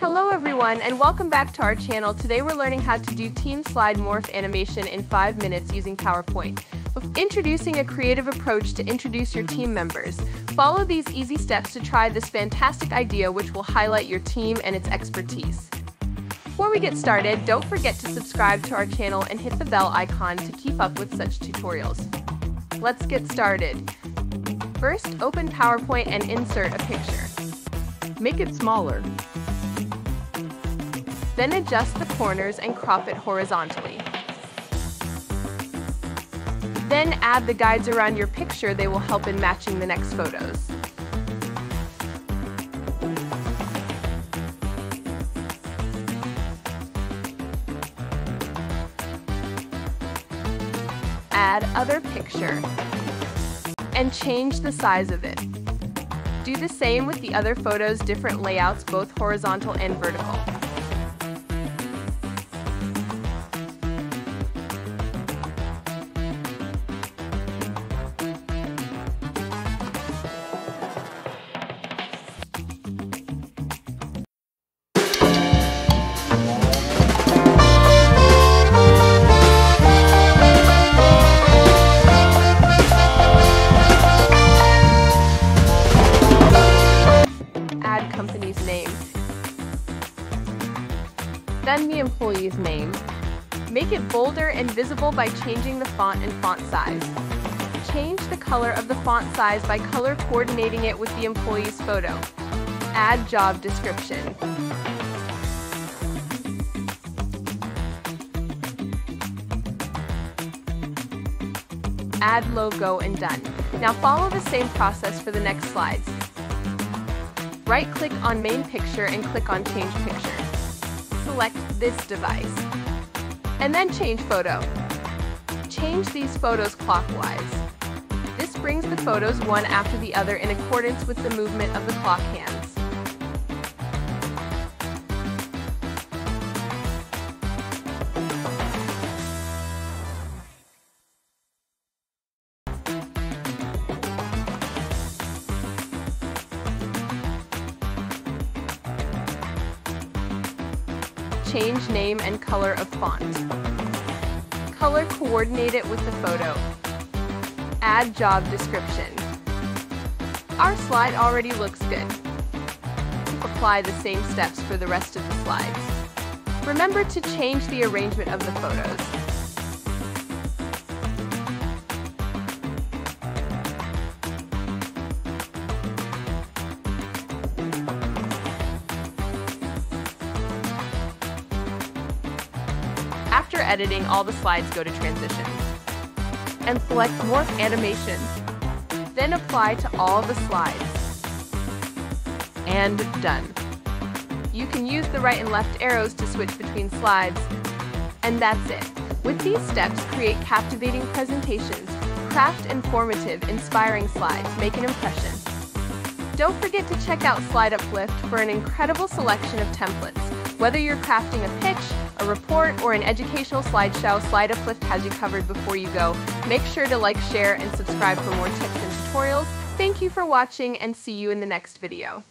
Hello everyone and welcome back to our channel. Today we're learning how to do Team Slide Morph animation in 5 minutes using PowerPoint. Introducing a creative approach to introduce your team members. Follow these easy steps to try this fantastic idea which will highlight your team and its expertise. Before we get started, don't forget to subscribe to our channel and hit the bell icon to keep up with such tutorials. Let's get started. First, open PowerPoint and insert a picture. Make it smaller. Then adjust the corners and crop it horizontally. Then add the guides around your picture. They will help in matching the next photos. Add other picture and change the size of it. Do the same with the other photos, different layouts, both horizontal and vertical. Then the employee's name. Make it bolder and visible by changing the font and font size. Change the color of the font size by color coordinating it with the employee's photo. Add job description. Add logo and done. Now follow the same process for the next slides. Right-click on Main Picture and click on Change Picture. Select this device. And then Change Photo. Change these photos clockwise. This brings the photos one after the other in accordance with the movement of the clock hands. Change name and color of font. Color coordinate it with the photo. Add job description. Our slide already looks good. Apply the same steps for the rest of the slides. Remember to change the arrangement of the photos. Editing, all the slides go to transitions. And select Morph Animation. Then apply to all the slides. And done. You can use the right and left arrows to switch between slides. And that's it. With these steps, create captivating presentations, craft informative, inspiring slides, make an impression. Don't forget to check out SlideUpLift for an incredible selection of templates. Whether you're crafting a pitch, a report, or an educational slideshow, SlideUpLift has you covered before you go. Make sure to like, share, and subscribe for more tips and tutorials. Thank you for watching and see you in the next video.